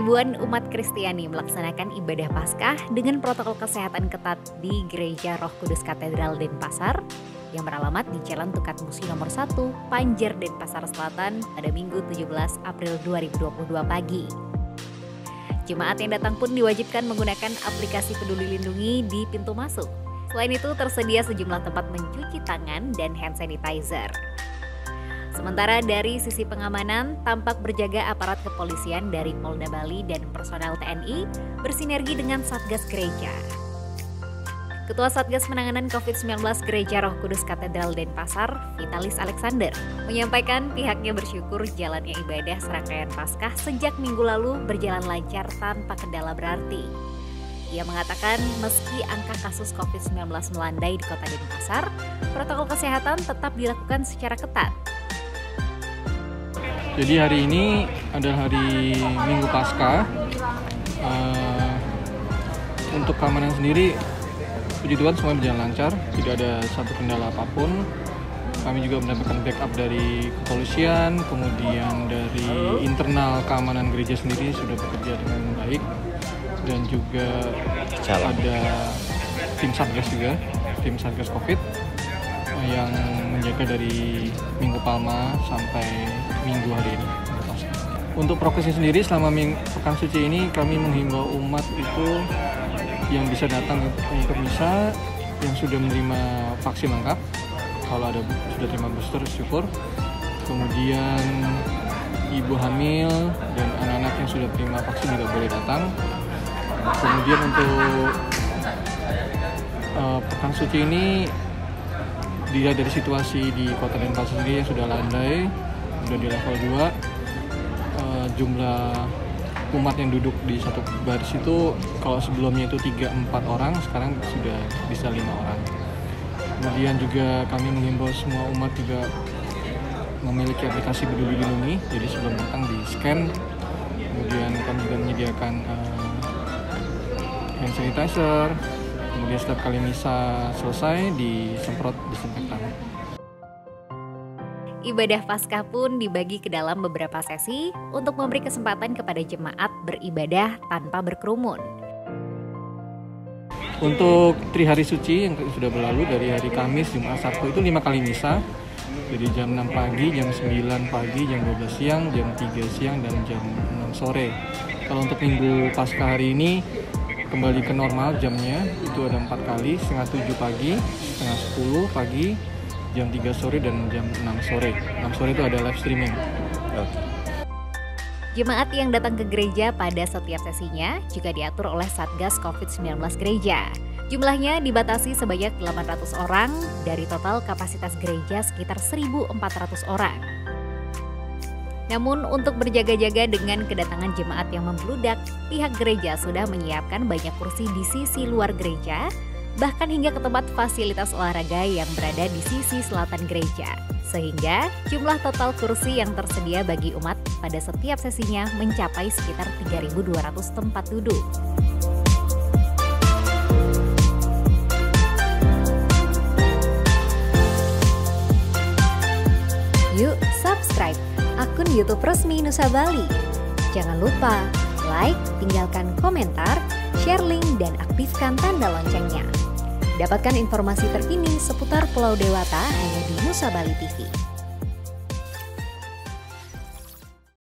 Ribuan umat Kristiani melaksanakan ibadah Paskah dengan protokol kesehatan ketat di Gereja Roh Kudus Katedral Denpasar yang beralamat di Jalan Tukat Musi nomor 1, Panjer Denpasar Selatan pada Minggu 17 April 2022 pagi. Jemaat yang datang pun diwajibkan menggunakan aplikasi Peduli Lindungi di pintu masuk. Selain itu tersedia sejumlah tempat mencuci tangan dan hand sanitizer. Sementara dari sisi pengamanan, tampak berjaga aparat kepolisian dari Polda Bali dan personel TNI bersinergi dengan Satgas Gereja. Ketua Satgas Penanganan COVID-19 Gereja Roh Kudus Katedral Denpasar, Vitalis Alexander, menyampaikan pihaknya bersyukur jalannya ibadah serangkaian Paskah sejak minggu lalu berjalan lancar tanpa kendala berarti. Ia mengatakan meski angka kasus COVID-19 melandai di kota Denpasar, protokol kesehatan tetap dilakukan secara ketat jadi hari ini adalah hari Minggu Pasca. Uh, untuk keamanan sendiri, puji Tuhan semua berjalan lancar, tidak ada satu kendala apa pun. Kami juga mendapatkan backup dari kepolisian, kemudian dari internal keamanan gereja sendiri sudah bekerja dengan baik, dan juga ada tim satgas juga, tim satgas COVID yang menjaga dari Minggu Palma sampai. Untuk prokesnya sendiri selama pekan suci ini kami menghimbau umat itu yang bisa datang untuk misa yang sudah menerima vaksin lengkap kalau ada sudah terima booster syukur. Kemudian ibu hamil dan anak-anak yang sudah terima vaksin juga boleh datang. Kemudian untuk uh, pekan suci ini dilihat dari situasi di kota Denpasar sendiri yang sudah landai, sudah di level 2, uh, eh, jumlah umat yang duduk di satu baris itu kalau sebelumnya itu 3-4 orang, sekarang sudah bisa lima orang. Kemudian juga kami menghimbau semua umat juga memiliki aplikasi peduli lindungi, jadi sebelum datang di scan. Kemudian kami juga menyediakan uh, hand sanitizer, kemudian setiap kali misa selesai disemprot disinfektan. Ibadah Paskah pun dibagi ke dalam beberapa sesi untuk memberi kesempatan kepada jemaat beribadah tanpa berkerumun. Untuk tri hari suci yang sudah berlalu dari hari Kamis, Jumat, Sabtu itu lima kali misa. Jadi jam 6 pagi, jam 9 pagi, jam 12 siang, jam 3 siang, dan jam 6 sore. Kalau untuk minggu Paskah hari ini kembali ke normal jamnya itu ada empat kali setengah tujuh pagi setengah sepuluh pagi jam 3 sore dan jam 6 sore 6 sore itu ada live streaming Jemaat yang datang ke gereja pada setiap sesinya juga diatur oleh Satgas COVID-19 gereja. Jumlahnya dibatasi sebanyak 800 orang dari total kapasitas gereja sekitar 1.400 orang. Namun untuk berjaga-jaga dengan kedatangan jemaat yang membludak, pihak gereja sudah menyiapkan banyak kursi di sisi luar gereja, bahkan hingga ke tempat fasilitas olahraga yang berada di sisi selatan gereja. Sehingga jumlah total kursi yang tersedia bagi umat pada setiap sesinya mencapai sekitar 3.200 tempat duduk. Yuk subscribe akun YouTube resmi Nusa Bali. Jangan lupa like, tinggalkan komentar, share link, dan aktifkan tanda loncengnya. Dapatkan informasi terkini seputar Pulau Dewata hanya di Nusa Bali TV.